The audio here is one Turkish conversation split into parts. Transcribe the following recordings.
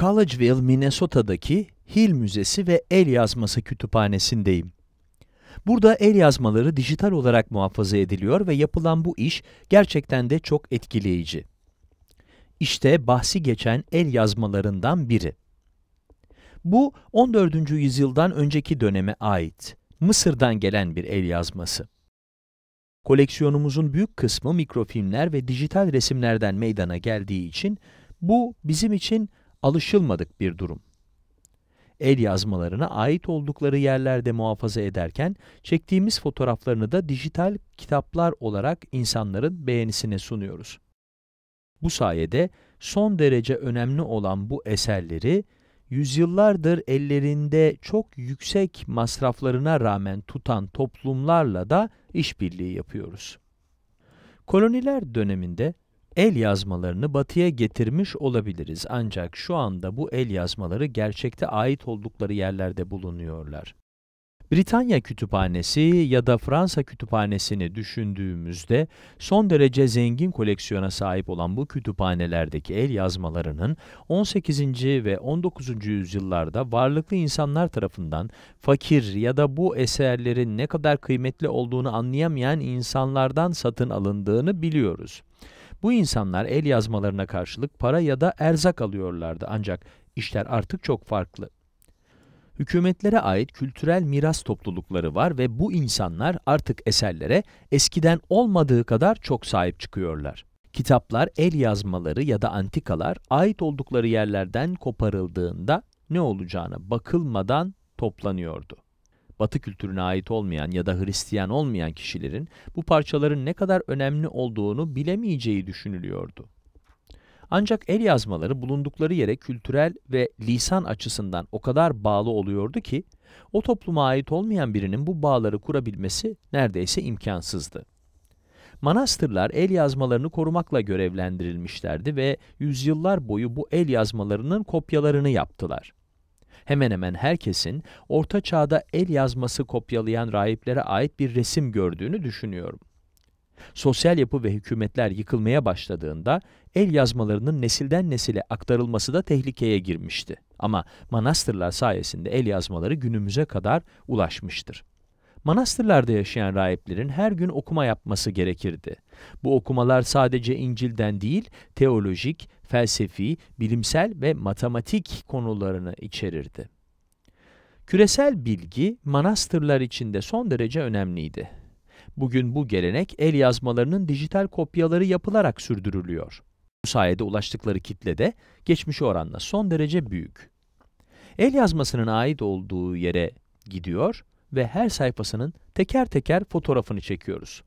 Collegeville, Minnesota'daki Hill Müzesi ve El Yazması Kütüphanesi'ndeyim. Burada el yazmaları dijital olarak muhafaza ediliyor ve yapılan bu iş gerçekten de çok etkileyici. İşte bahsi geçen el yazmalarından biri. Bu 14. yüzyıldan önceki döneme ait, Mısır'dan gelen bir el yazması. Koleksiyonumuzun büyük kısmı mikrofilmler ve dijital resimlerden meydana geldiği için bu bizim için alışılmadık bir durum. El yazmalarına ait oldukları yerlerde muhafaza ederken çektiğimiz fotoğraflarını da dijital kitaplar olarak insanların beğenisine sunuyoruz. Bu sayede son derece önemli olan bu eserleri yüzyıllardır ellerinde çok yüksek masraflarına rağmen tutan toplumlarla da işbirliği yapıyoruz. Koloniler döneminde el yazmalarını batıya getirmiş olabiliriz ancak şu anda bu el yazmaları gerçekte ait oldukları yerlerde bulunuyorlar. Britanya Kütüphanesi ya da Fransa Kütüphanesi'ni düşündüğümüzde son derece zengin koleksiyona sahip olan bu kütüphanelerdeki el yazmalarının 18. ve 19. yüzyıllarda varlıklı insanlar tarafından fakir ya da bu eserlerin ne kadar kıymetli olduğunu anlayamayan insanlardan satın alındığını biliyoruz. Bu insanlar el yazmalarına karşılık para ya da erzak alıyorlardı ancak işler artık çok farklı. Hükümetlere ait kültürel miras toplulukları var ve bu insanlar artık eserlere eskiden olmadığı kadar çok sahip çıkıyorlar. Kitaplar, el yazmaları ya da antikalar ait oldukları yerlerden koparıldığında ne olacağına bakılmadan toplanıyordu. Batı kültürüne ait olmayan ya da Hristiyan olmayan kişilerin bu parçaların ne kadar önemli olduğunu bilemeyeceği düşünülüyordu. Ancak el yazmaları bulundukları yere kültürel ve lisan açısından o kadar bağlı oluyordu ki, o topluma ait olmayan birinin bu bağları kurabilmesi neredeyse imkansızdı. Manastırlar el yazmalarını korumakla görevlendirilmişlerdi ve yüzyıllar boyu bu el yazmalarının kopyalarını yaptılar. Hemen hemen herkesin orta çağda el yazması kopyalayan rahiplere ait bir resim gördüğünü düşünüyorum. Sosyal yapı ve hükümetler yıkılmaya başladığında el yazmalarının nesilden nesile aktarılması da tehlikeye girmişti. Ama manastırlar sayesinde el yazmaları günümüze kadar ulaşmıştır. Manastırlarda yaşayan rahiplerin her gün okuma yapması gerekirdi. Bu okumalar sadece İncil'den değil, teolojik, felsefi, bilimsel ve matematik konularını içerirdi. Küresel bilgi manastırlar içinde son derece önemliydi. Bugün bu gelenek el yazmalarının dijital kopyaları yapılarak sürdürülüyor. Bu sayede ulaştıkları kitle de geçmişe oranla son derece büyük. El yazmasının ait olduğu yere gidiyor ve her sayfasının teker teker fotoğrafını çekiyoruz.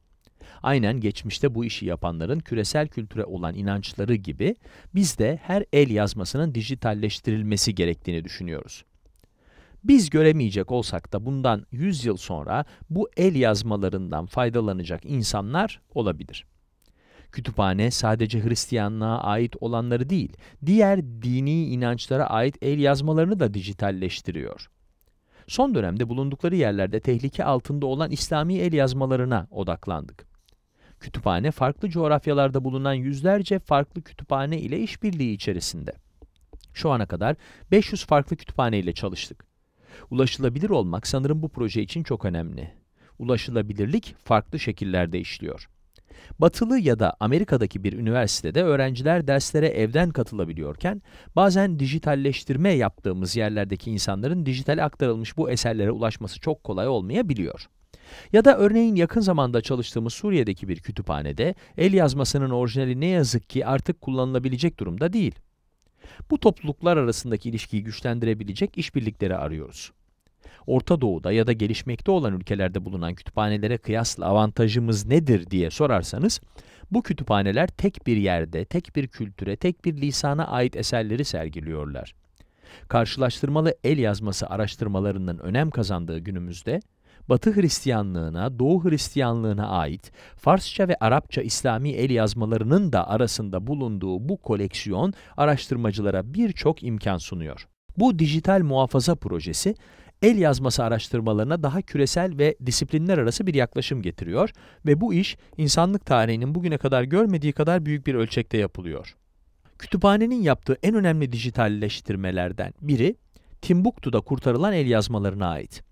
Aynen geçmişte bu işi yapanların küresel kültüre olan inançları gibi biz de her el yazmasının dijitalleştirilmesi gerektiğini düşünüyoruz. Biz göremeyecek olsak da bundan 100 yıl sonra bu el yazmalarından faydalanacak insanlar olabilir. Kütüphane sadece Hristiyanlığa ait olanları değil, diğer dini inançlara ait el yazmalarını da dijitalleştiriyor. Son dönemde bulundukları yerlerde tehlike altında olan İslami el yazmalarına odaklandık. Kütüphane, farklı coğrafyalarda bulunan yüzlerce farklı kütüphane ile işbirliği içerisinde. Şu ana kadar 500 farklı kütüphane ile çalıştık. Ulaşılabilir olmak sanırım bu proje için çok önemli. Ulaşılabilirlik farklı şekillerde işliyor. Batılı ya da Amerika'daki bir üniversitede öğrenciler derslere evden katılabiliyorken, bazen dijitalleştirme yaptığımız yerlerdeki insanların dijitale aktarılmış bu eserlere ulaşması çok kolay olmayabiliyor. Ya da örneğin yakın zamanda çalıştığımız Suriye'deki bir kütüphanede el yazmasının orijinali ne yazık ki artık kullanılabilecek durumda değil. Bu topluluklar arasındaki ilişkiyi güçlendirebilecek işbirlikleri arıyoruz. Orta Doğu'da ya da gelişmekte olan ülkelerde bulunan kütüphanelere kıyasla avantajımız nedir diye sorarsanız, bu kütüphaneler tek bir yerde, tek bir kültüre, tek bir lisana ait eserleri sergiliyorlar. Karşılaştırmalı el yazması araştırmalarının önem kazandığı günümüzde, Batı Hristiyanlığına, Doğu Hristiyanlığına ait Farsça ve Arapça İslami el yazmalarının da arasında bulunduğu bu koleksiyon araştırmacılara birçok imkan sunuyor. Bu dijital muhafaza projesi, el yazması araştırmalarına daha küresel ve disiplinler arası bir yaklaşım getiriyor ve bu iş insanlık tarihinin bugüne kadar görmediği kadar büyük bir ölçekte yapılıyor. Kütüphanenin yaptığı en önemli dijitalleştirmelerden biri, Timbuktu'da kurtarılan el yazmalarına ait.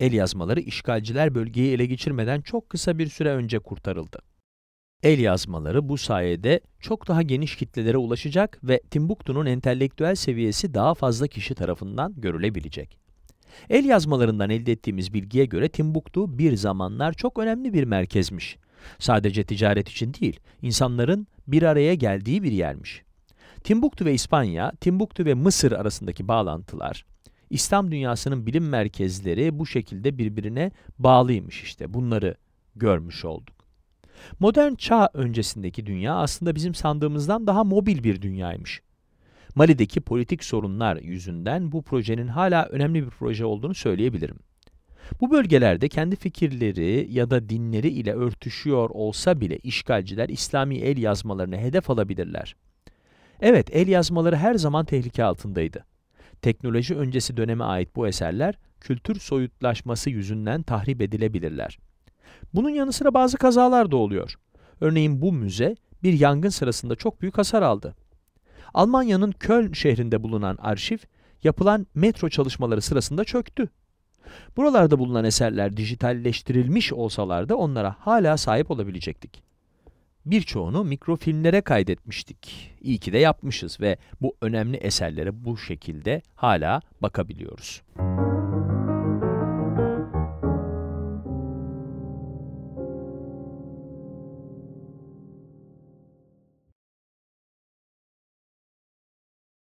El yazmaları işgalciler bölgeyi ele geçirmeden çok kısa bir süre önce kurtarıldı. El yazmaları bu sayede çok daha geniş kitlelere ulaşacak ve Timbuktu'nun entelektüel seviyesi daha fazla kişi tarafından görülebilecek. El yazmalarından elde ettiğimiz bilgiye göre Timbuktu bir zamanlar çok önemli bir merkezmiş. Sadece ticaret için değil, insanların bir araya geldiği bir yermiş. Timbuktu ve İspanya, Timbuktu ve Mısır arasındaki bağlantılar, İslam dünyasının bilim merkezleri bu şekilde birbirine bağlıymış işte. Bunları görmüş olduk. Modern çağ öncesindeki dünya aslında bizim sandığımızdan daha mobil bir dünyaymış. Mali'deki politik sorunlar yüzünden bu projenin hala önemli bir proje olduğunu söyleyebilirim. Bu bölgelerde kendi fikirleri ya da dinleri ile örtüşüyor olsa bile işgalciler İslami el yazmalarını hedef alabilirler. Evet, el yazmaları her zaman tehlike altındaydı. Teknoloji öncesi döneme ait bu eserler, kültür soyutlaşması yüzünden tahrip edilebilirler. Bunun yanı sıra bazı kazalar da oluyor. Örneğin bu müze, bir yangın sırasında çok büyük hasar aldı. Almanya'nın Köln şehrinde bulunan arşiv, yapılan metro çalışmaları sırasında çöktü. Buralarda bulunan eserler dijitalleştirilmiş olsalar da onlara hala sahip olabilecektik. Birçoğunu mikrofilmlere kaydetmiştik. İyi ki de yapmışız ve bu önemli eserlere bu şekilde hala bakabiliyoruz.